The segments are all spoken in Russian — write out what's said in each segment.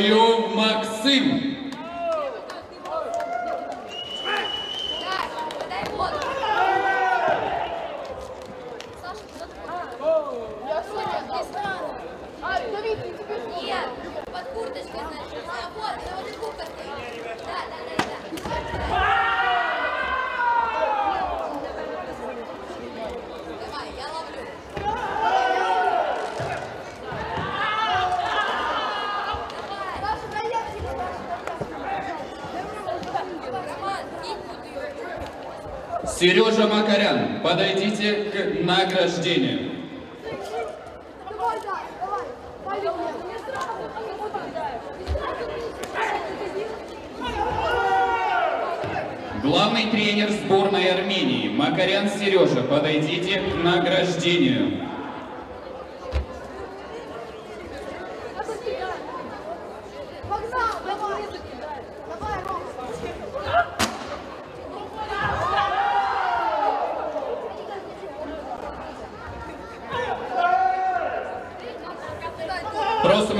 Ковальов Максим. Так, подай воду. Саша, куда ты Я Соня, Соня. здесь рано. А, Давид, ты теперь Нет, под курточкой, значит. А, вот, на вот этой кубка стоит. Да, да, да, да. Сережа Макарян, подойдите к награждению. Главный тренер сборной Армении Макарян Сережа, подойдите к награждению.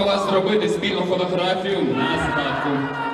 Вас зробити спільну фотографію на згадку.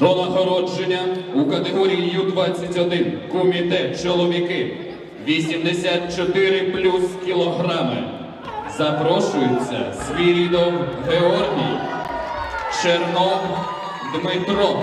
До нагородження у категорії Ю-21 комітет чоловіки 84 плюс кілограми. Запрошується Свірідов Георгій, Чернов Дмитро.